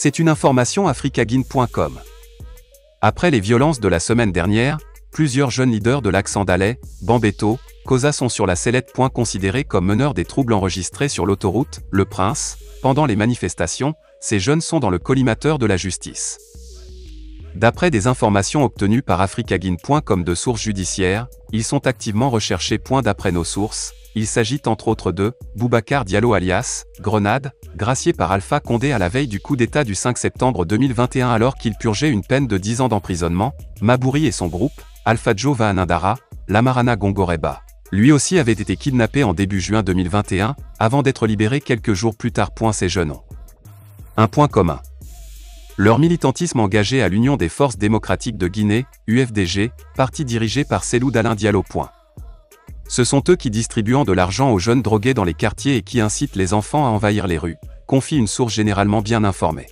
C'est une information africaguine.com. Après les violences de la semaine dernière, plusieurs jeunes leaders de l'accent d'Alais, Bambeto, Cosa sont sur la sellette. Considérés comme meneurs des troubles enregistrés sur l'autoroute, Le Prince, pendant les manifestations, ces jeunes sont dans le collimateur de la justice. D'après des informations obtenues par africaguine.com de sources judiciaires, ils sont activement recherchés. D'après nos sources, il s'agit entre autres de Boubacar Diallo alias Grenade, gracié par Alpha Condé à la veille du coup d'État du 5 septembre 2021 alors qu'il purgeait une peine de 10 ans d'emprisonnement, Mabouri et son groupe, Alpha Joe Vahanindara, Lamarana Gongoreba. Lui aussi avait été kidnappé en début juin 2021, avant d'être libéré quelques jours plus tard. Ces jeunes ont un point commun. Leur militantisme engagé à l'Union des forces démocratiques de Guinée, UFDG, parti dirigé par Selou Dalin Diallo. Ce sont eux qui distribuant de l'argent aux jeunes drogués dans les quartiers et qui incitent les enfants à envahir les rues, confie une source généralement bien informée.